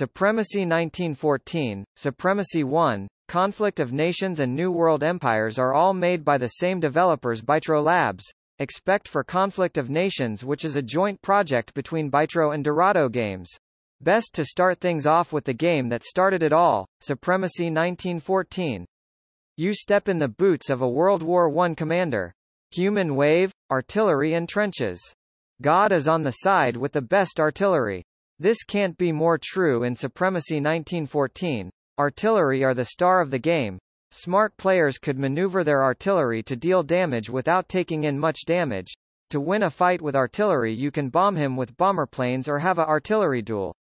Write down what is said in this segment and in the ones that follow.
Supremacy 1914, Supremacy 1, Conflict of Nations and New World Empires are all made by the same developers Bytro Labs, except for Conflict of Nations which is a joint project between Bytro and Dorado Games. Best to start things off with the game that started it all, Supremacy 1914. You step in the boots of a World War I commander. Human wave, artillery and trenches. God is on the side with the best artillery. This can't be more true in Supremacy 1914. Artillery are the star of the game. Smart players could maneuver their artillery to deal damage without taking in much damage. To win a fight with artillery you can bomb him with bomber planes or have a artillery duel.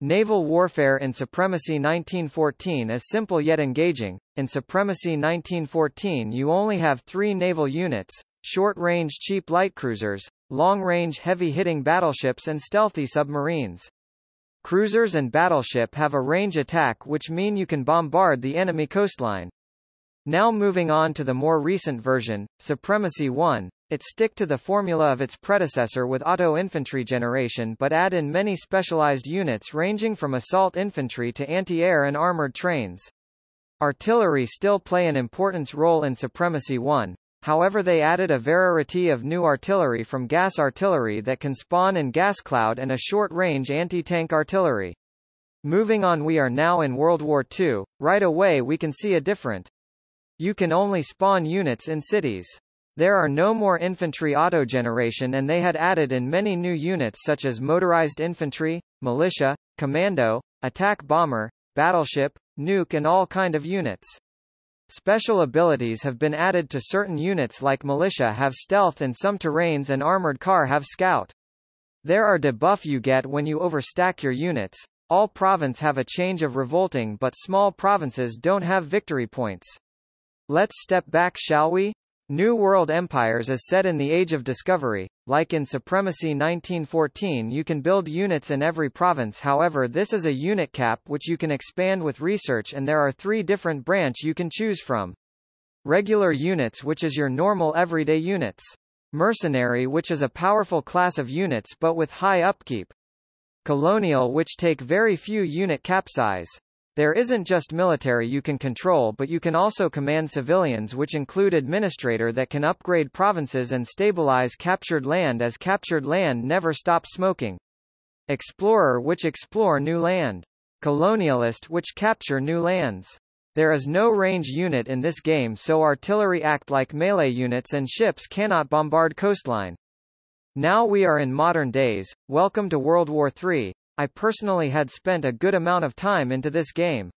Naval warfare in Supremacy 1914 is simple yet engaging. In Supremacy 1914 you only have three naval units, short-range cheap light cruisers, long-range heavy-hitting battleships and stealthy submarines. Cruisers and battleship have a range attack which mean you can bombard the enemy coastline. Now moving on to the more recent version, Supremacy 1, it stick to the formula of its predecessor with auto infantry generation but add in many specialized units ranging from assault infantry to anti-air and armored trains. Artillery still play an important role in Supremacy 1, however they added a variety of new artillery from gas artillery that can spawn in gas cloud and a short-range anti-tank artillery. Moving on we are now in World War II, right away we can see a different you can only spawn units in cities. There are no more infantry auto-generation and they had added in many new units such as motorized infantry, militia, commando, attack bomber, battleship, nuke and all kind of units. Special abilities have been added to certain units like militia have stealth in some terrains and armored car have scout. There are debuff you get when you overstack your units. All province have a change of revolting but small provinces don't have victory points. Let's step back shall we? New World Empires is set in the Age of Discovery. Like in Supremacy 1914 you can build units in every province however this is a unit cap which you can expand with research and there are three different branch you can choose from. Regular units which is your normal everyday units. Mercenary which is a powerful class of units but with high upkeep. Colonial which take very few unit cap size. There isn't just military you can control but you can also command civilians which include administrator that can upgrade provinces and stabilize captured land as captured land never stop smoking. Explorer which explore new land. Colonialist which capture new lands. There is no range unit in this game so artillery act like melee units and ships cannot bombard coastline. Now we are in modern days, welcome to World War III, I personally had spent a good amount of time into this game.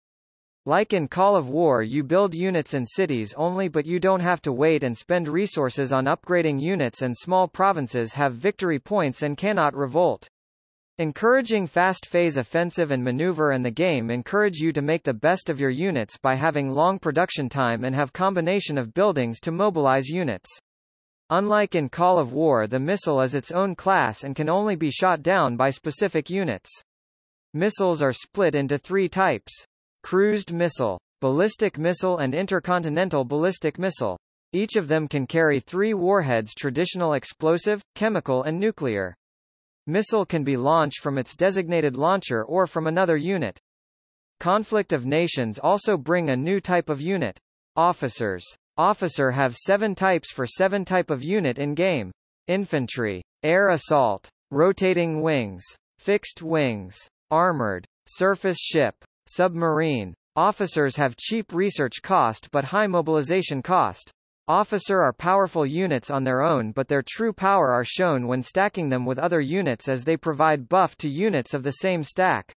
Like in Call of War you build units in cities only but you don't have to wait and spend resources on upgrading units and small provinces have victory points and cannot revolt. Encouraging fast phase offensive and maneuver and the game encourage you to make the best of your units by having long production time and have combination of buildings to mobilize units. Unlike in Call of War the missile is its own class and can only be shot down by specific units. Missiles are split into three types. Cruised missile, ballistic missile and intercontinental ballistic missile. Each of them can carry three warheads traditional explosive, chemical and nuclear. Missile can be launched from its designated launcher or from another unit. Conflict of Nations also bring a new type of unit. Officers. Officer have seven types for seven type of unit in game. Infantry, Air Assault, Rotating Wings, Fixed Wings, Armored, Surface Ship, Submarine. Officers have cheap research cost but high mobilization cost. Officer are powerful units on their own but their true power are shown when stacking them with other units as they provide buff to units of the same stack.